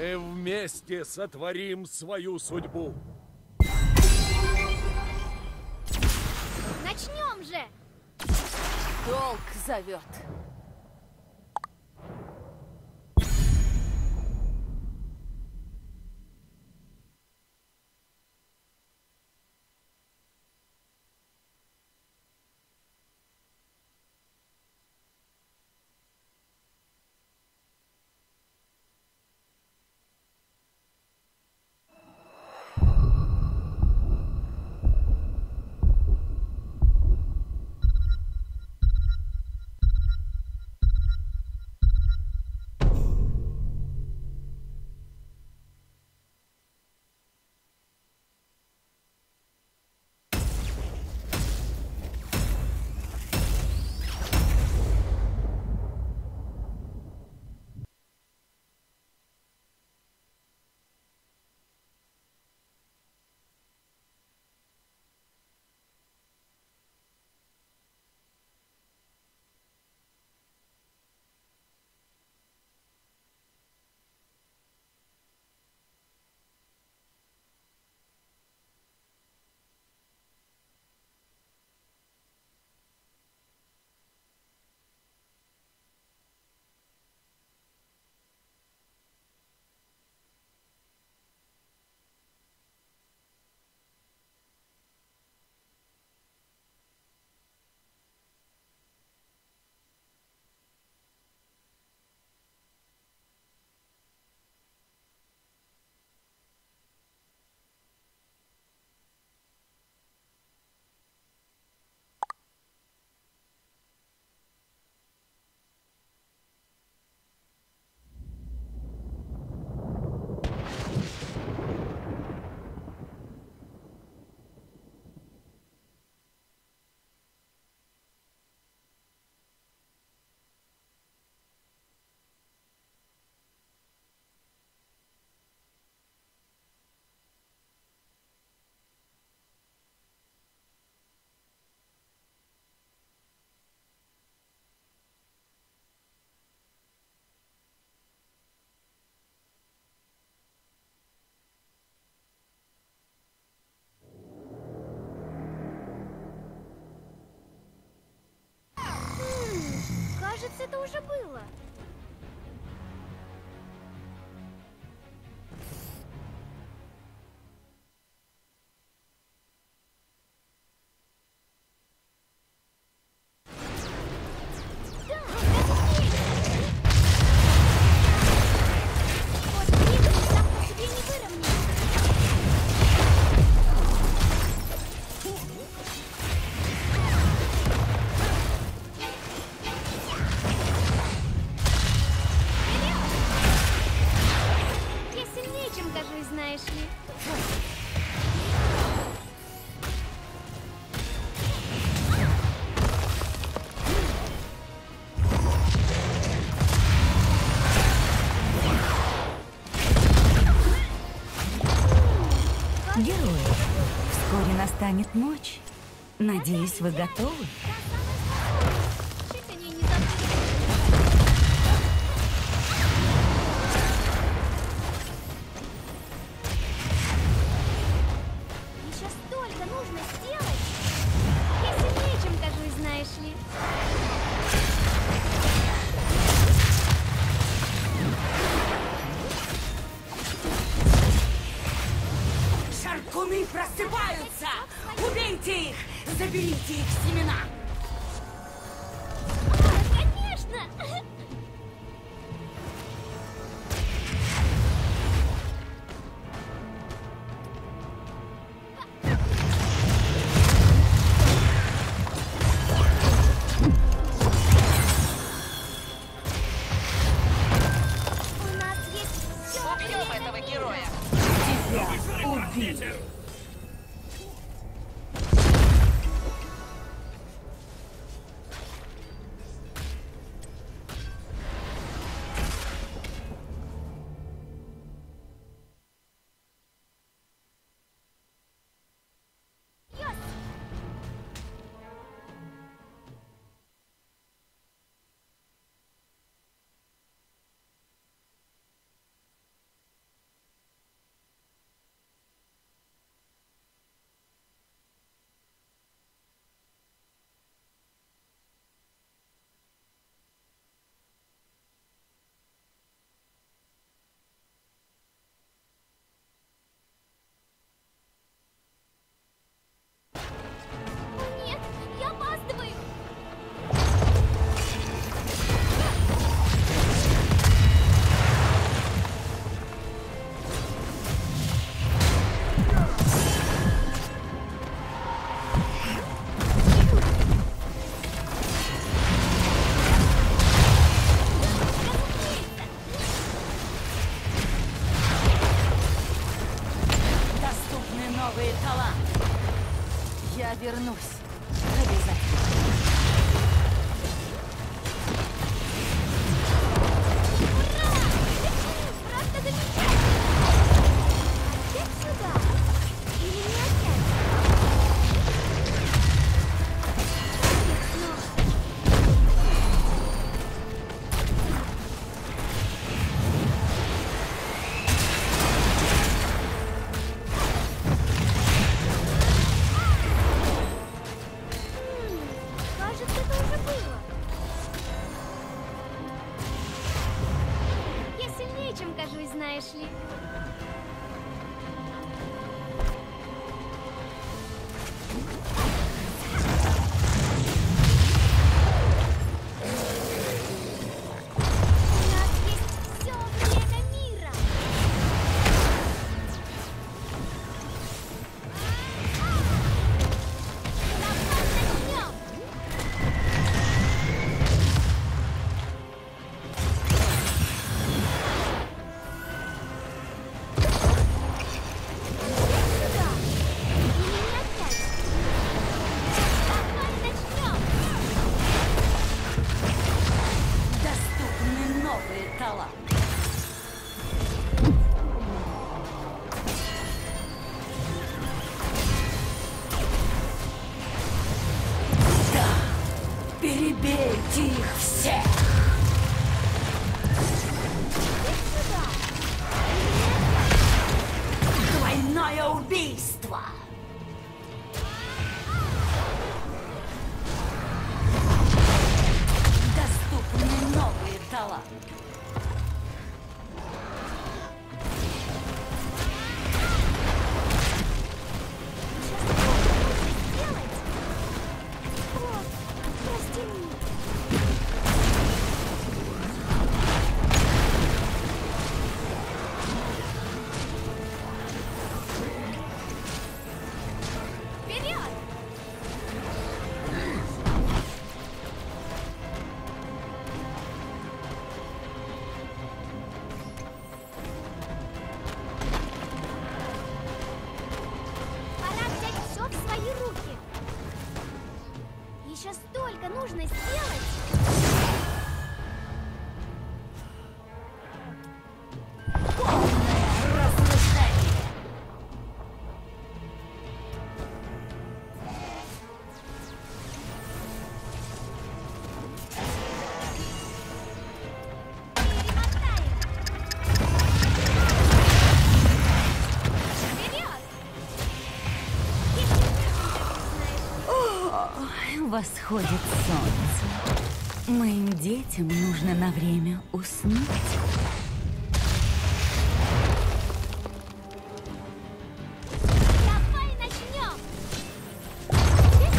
Мы вместе сотворим свою судьбу. Начнем же! Долг зовет. настанет ночь. Надеюсь, вы готовы? перебейте их всех! восходит солнце. Моим детям нужно на время уснуть.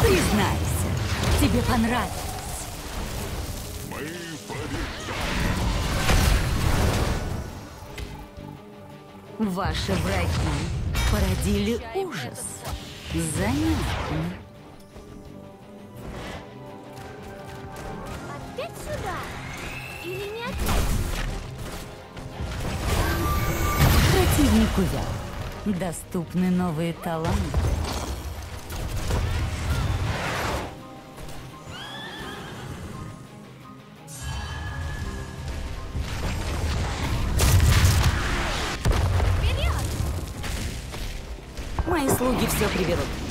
Признайся, тебе понравится. Ваши враги породили ужас. Занятно. Никуда. Доступны новые таланты. Вперед! Мои слуги все приберут.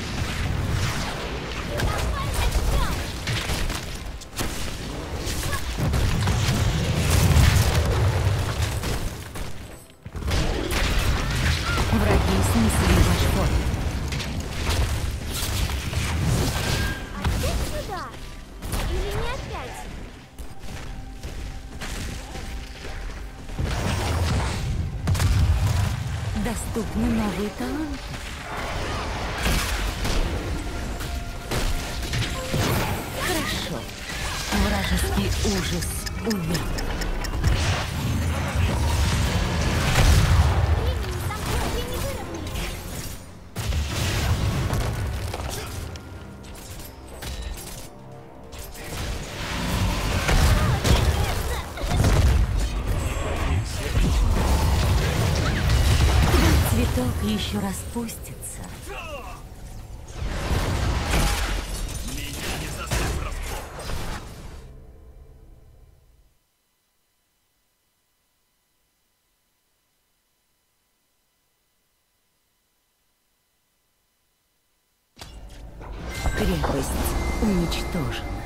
Крепость уничтожена.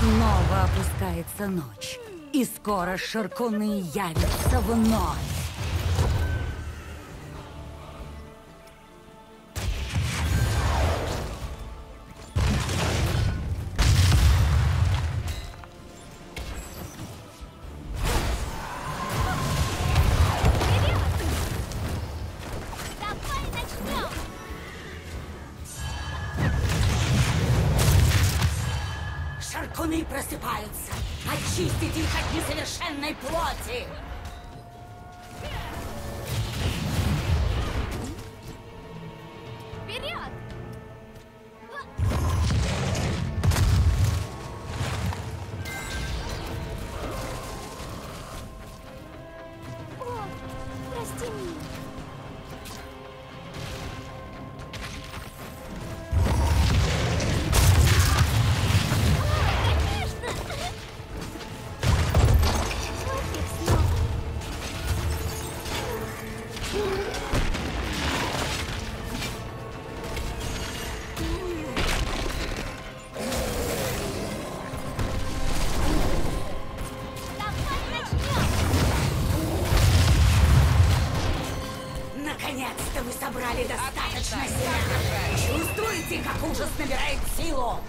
Снова опускается ночь. И скоро шаркуны явятся вновь. Ужас набирает силу?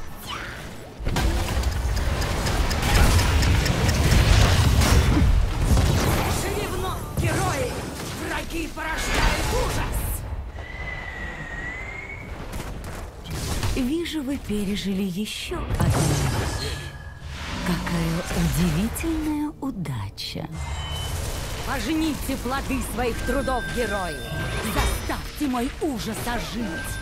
Живи вновь, герои! Враги порождают ужас! Вижу, вы пережили еще одну. Какая удивительная удача. Пожните плоды своих трудов, герои. Заставьте мой ужас ожить.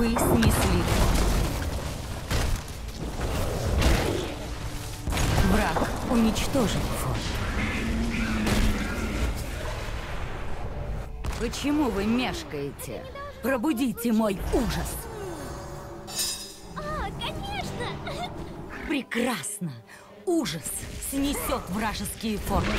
Вы снесли Враг уничтожен. Почему вы мешкаете? Пробудите мой ужас. А, конечно! Прекрасно. Ужас снесет вражеские форты.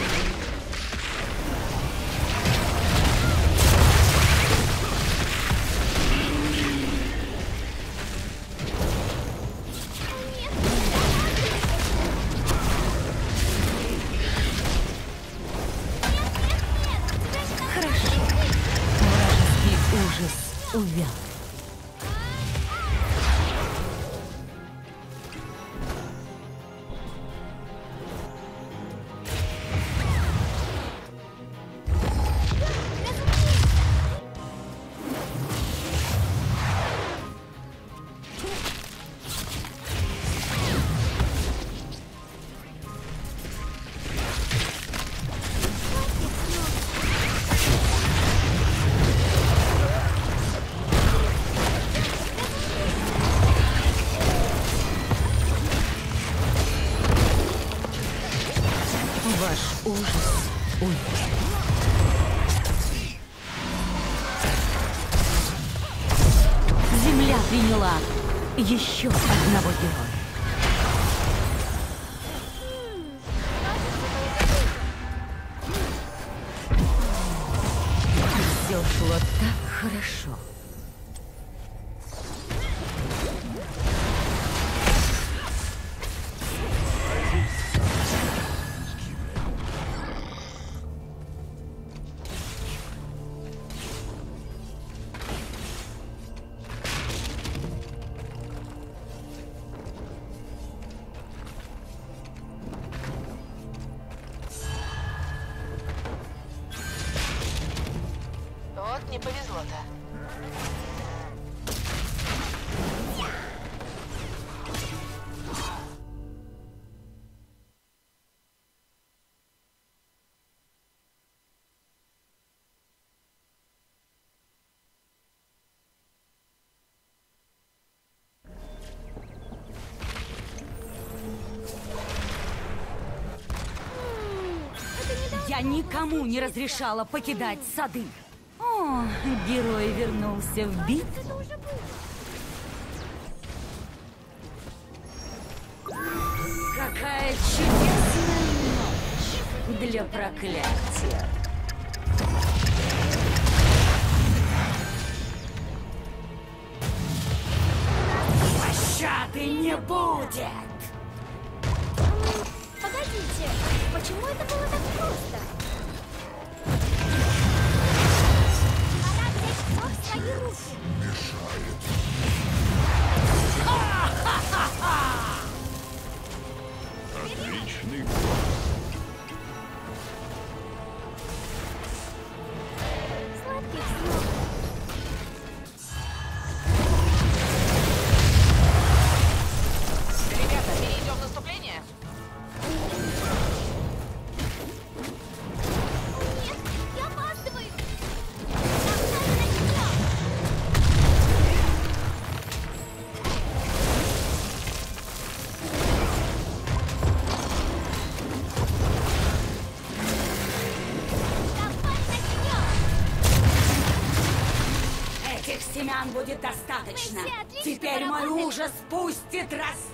повезло-то. Я никому не разрешала покидать сады. Герой вернулся в битву. Какая чудесная ночь для проклятия. Пощады не будет! Нам будет достаточно. Теперь мой ужас пустит раз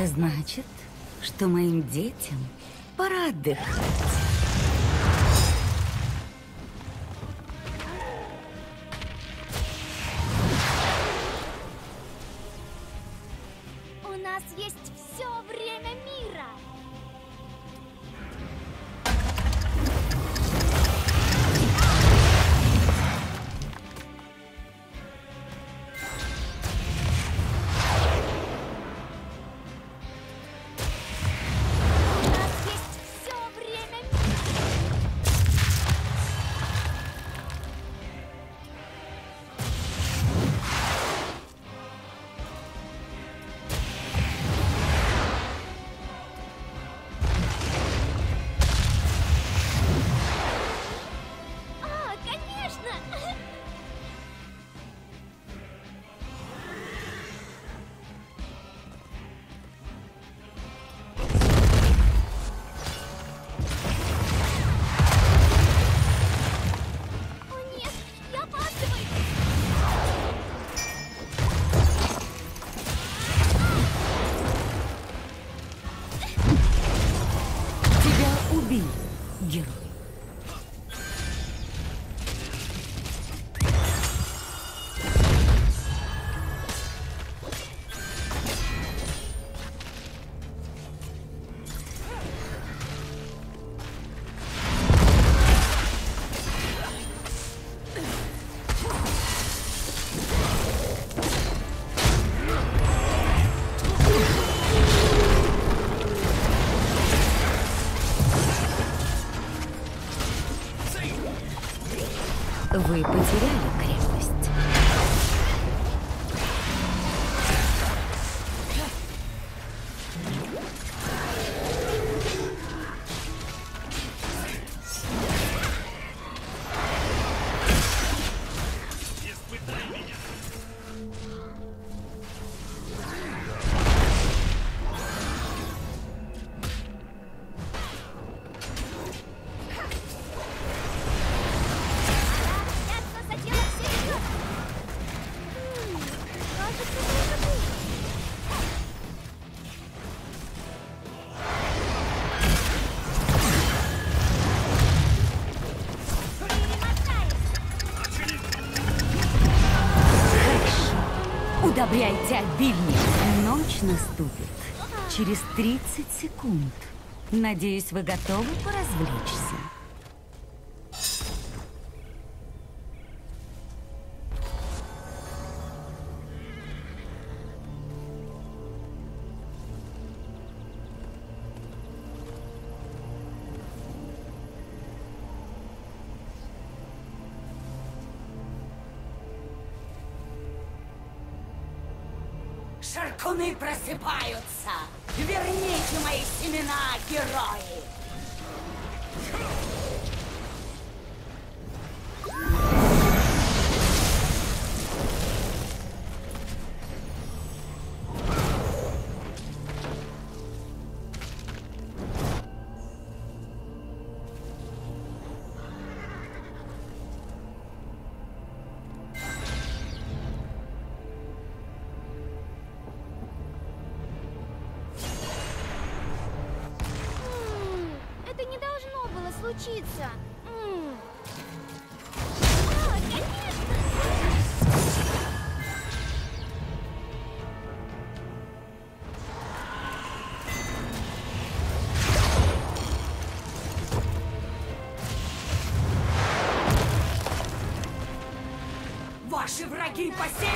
Это значит, что моим детям пора отдыхать. we put Расслабляйте обильник. Ночь наступит через 30 секунд. Надеюсь, вы готовы поразвлечься. Шаркуны просыпаются! Верните мои семена, герои! aqui, parceiro!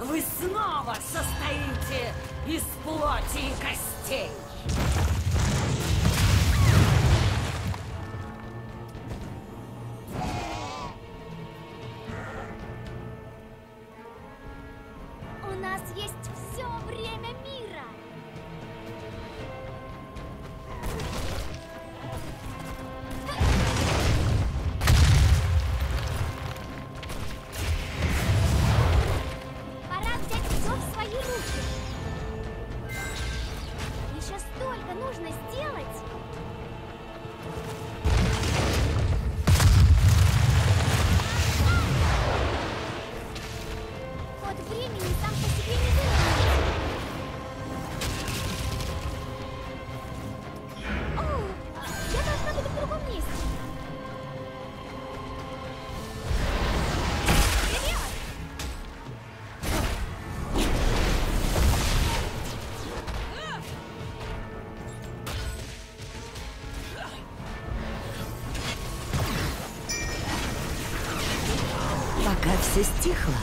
Вы снова состоите из плоти и костей! Все стихло,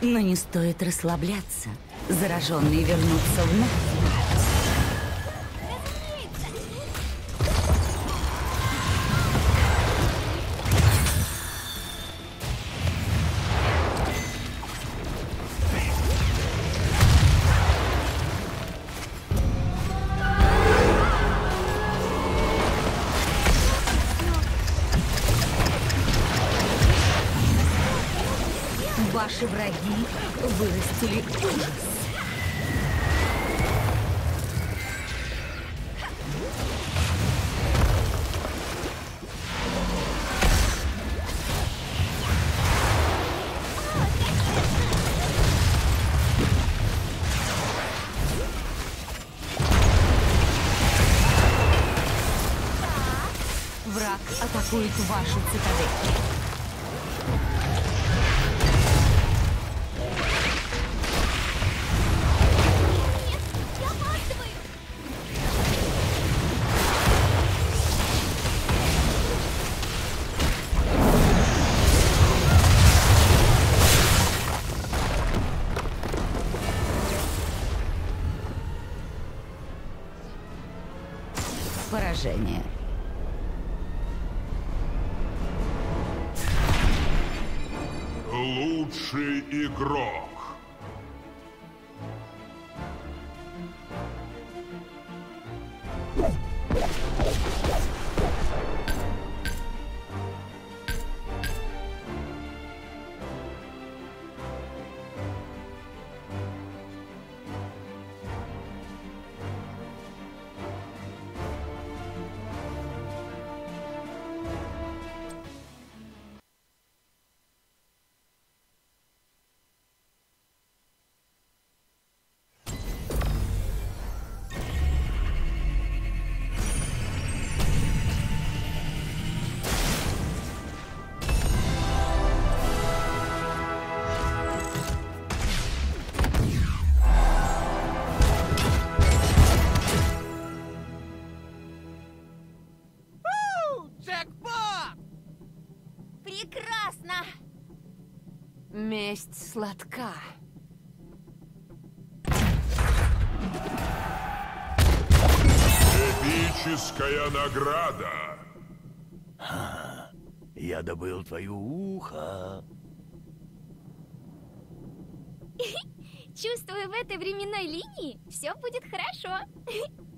но не стоит расслабляться. Зараженные вернутся вновь. Враг атакует вашу цитадель. Поражение. Месть сладка. Эпическая награда. Я добыл твое ухо. Чувствую, в этой временной линии все будет хорошо.